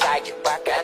I get back